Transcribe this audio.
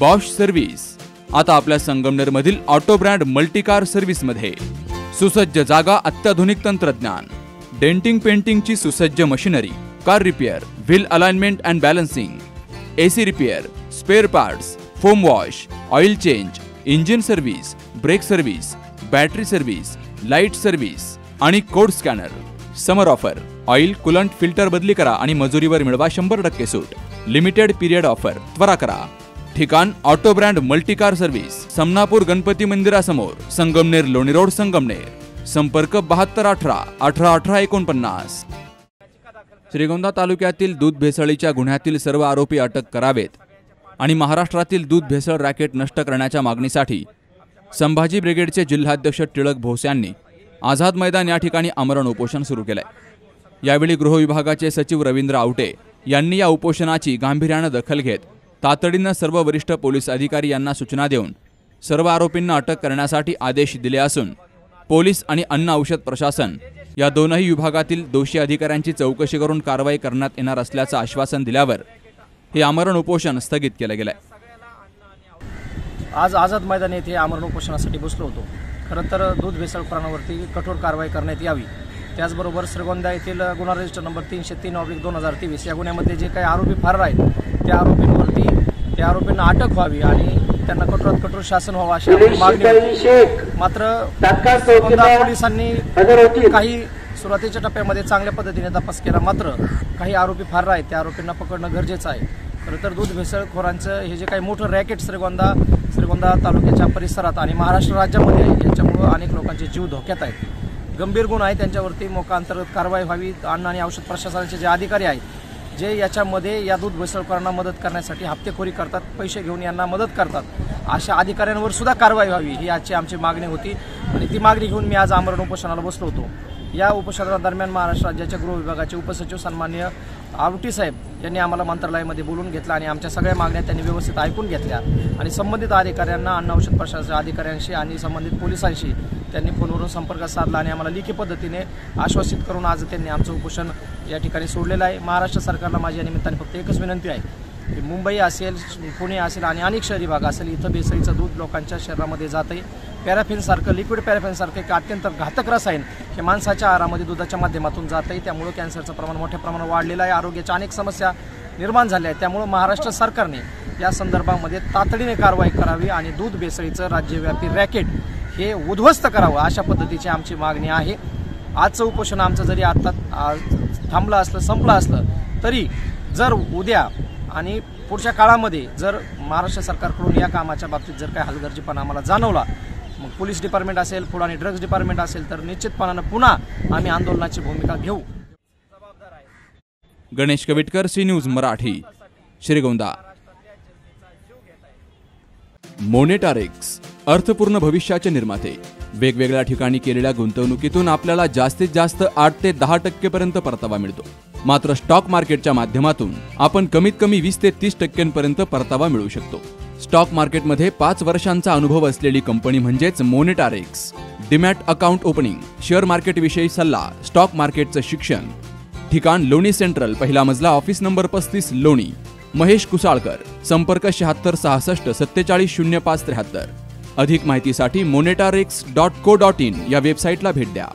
Bosch service आता आपल्या संगमनेरमधील ऑटो ब्रँड मल्टीकार सर्व्हिसमध्ये सुसज्ज जागा अत्याधुनिक तंत्रज्ञान. डेंटिंग पेंटिंगची सुसज्ज machinery car repair wheel alignment and balancing AC repair spare parts foam wash oil change engine service brake service battery service light service आणि code scanner summer offer oil coolant filter बदली करा आणि मजुरीवर मिळवा शंभर टक्के सूट. Limited period offer त्वरा करा. ठिकाण auto brand multicar service Samnapur Ganpati मंदिरासमोर संगमनेर लोणी रोड संगमनेर. संपर्क बहात्तर अठरा अठरा अठरा एकोणपन्नास. श्रीगोंदा तालुक्यातील दूध भेसळीच्या गुन्ह्यातील सर्व आरोपी अटक करावेत आणि महाराष्ट्रातील दूध भेसळ रॅकेट नष्ट करण्याच्या मागणीसाठी संभाजी ब्रिगेडचे जिल्हाध्यक्ष टिळक भोस यांनी आझाद मैदान या ठिकाणी आमरण उपोषण सुरू केलंय. यावेळी गृहविभागाचे सचिव रवींद्र आवटे यांनी या उपोषणाची गांभीर्यानं दखल घेत तातडीनं सर्व वरिष्ठ पोलीस अधिकारी यांना सूचना देऊन सर्व आरोपींना अटक करण्यासाठी आदेश दिले असून पोलीस आणि अन्न औषध प्रशासन या दोनही विभागातील दोषी अधिकाऱ्यांची चौकशी करून कारवाई करण्यात येणार असल्याचं आश्वासन दिल्यावर हे आमरण उपोषण स्थगित केलं गेलंय. आज आझाद मैदान येथे आमरण उपोषणासाठी बसलो होतो. खरं तर दूध भेसळखोरांवरती कठोर कारवाई करण्यात यावी. त्याचबरोबर श्रीगोंदा येथील गुन्हा रजिस्टर नंबर तीनशे तीन ऑब्लिक दोन हजार तेवीस या गुन्ह्यामध्ये जे काही आरोपी फरार आहेत त्या आरोपींवर त्या आरोपींना अटक व्हावी आणि त्यांना कठोरात कठोर शासन व्हावं अशी आपली मागणी. मात्र पोलिसांनी काही सुरुवातीच्या टप्प्यामध्ये चांगल्या पद्धतीने तपास केला. मात्र काही आरोपी फरार आहेत. त्या आरोपींना पकडणं गरजेचं आहे. खरं तर दूध भेसळखोरांचं हे जे काही मोठं रॅकेट श्रीगोंदा श्रीगोंदा तालुक्याच्या परिसरात आणि महाराष्ट्र राज्यामध्ये याच्यामुळं अनेक लोकांचे जीव धोक्यात आहेत. गंभीर गुण आहे त्यांच्यावरती मोका अंतर्गत कारवाई व्हावी. अन्न आणि औषध प्रशासनाचे जे अधिकारी आहेत जे याच्यामध्ये या दूध भेसळकरांना मदत करण्यासाठी हप्तेखोरी करतात पैसे घेऊन यांना मदत करतात अशा अधिकाऱ्यांवर सुद्धा कारवाई व्हावी ही आजची आमची मागणी होती. आणि ती मागणी घेऊन मी आज आमरण उपोषणाला बसलो होतो. या उपोषणादरम्यान महाराष्ट्र राज्याच्या गृह विभागाचे उपसचिव सन्मान्य आवटी साहेब यांनी आम्हाला मंत्रालयामध्ये बोलून घेतलं आणि आमच्या सगळ्या मागण्या त्यांनी व्यवस्थित ऐकून घेतल्या. आणि संबंधित अधिकाऱ्यांना अन्न औषध प्रशासनाच्या अधिकाऱ्यांशी आणि संबंधित पोलिसांशी त्यांनी फोनवरून संपर्क साधला आणि आम्हाला लिखी पद्धतीने आश्वासित करून आज त्यांनी आमचं उपोषण या ठिकाणी सोडलेलं आहे. महाराष्ट्र सरकारला माझ्या निमित्ताने फक्त एकच विनंती आहे की मुंबई असेल पुणे असेल आणि अनेक शहरी भाग असेल इथं बेसळीचं दूध लोकांच्या शरीरामध्ये जातही आहे पॅराफिनसारखं लिक्विड पॅराफिनसारखं एक अत्यंत घातक रसायन हे माणसाच्या आहारामध्ये दुधाच्या माध्यमातून जात आहे त्यामुळं कॅन्सरचं प्रमाण मोठ्या प्रमाणात वाढलेलं आहे. आरोग्याच्या अनेक समस्या निर्माण झाल्या आहेत. त्यामुळं महाराष्ट्र सरकारने या संदर्भामध्ये तातडीने कारवाई करावी आणि दूध बेसळीचं राज्यव्यापी रॅकेट हे उद्ध्वस्त करावं अशा पद्धतीची आमची मागणी आहे. आजचं उपोषण आमचं जरी आता थांबलं असलं संपलं असलं तरी जर उद्या आणि पुढच्या काळामध्ये जर महाराष्ट्र सरकारकडून या कामाच्या बाबतीत जर काही हलगर्जीपणा आम्हाला जाणवला मग पोलीस डिपार्टमेंट असेल फूड आणि ड्रग्ज डिपार्टमेंट असेल तर निश्चितपणानं पुन्हा आम्ही आंदोलनाची भूमिका घेऊ. Ganesh Kavitkar C news Marathi Shrigonda. Monetarex अर्थपूर्ण भविष्याचे निर्माते. वेगवेगळ्या ठिकाणी केलेल्या गुंतवणुकीतून आपल्याला जास्तीत जास्त आठ ते दहा टक्केपर्यंत परतावा मिळतो. मात्र स्टॉक मार्केटच्या माध्यमातून आपण कमीत कमी वीस ते तीस टक्क्यांपर्यंत परतावा मिळू शकतो. स्टॉक मार्केटमध्ये पाच वर्षांचा अनुभव असलेली कंपनी म्हणजेच Monetarex. Demat account opening share market विषयी सल्ला स्टॉक मार्केटचं शिक्षण. ठिकाण लोणी सेंट्रल पहिला मजला ऑफिस नंबर पस्तीस लोणी. महेश कुसाळकर संपर्क शहात्तर सहासष्ट सत्तेचाळीस शून्य पाच त्र्याहत्तर. अधिक माहितीसाठी Monetarex dot co dot in या वेबसाईटला भेट द्या.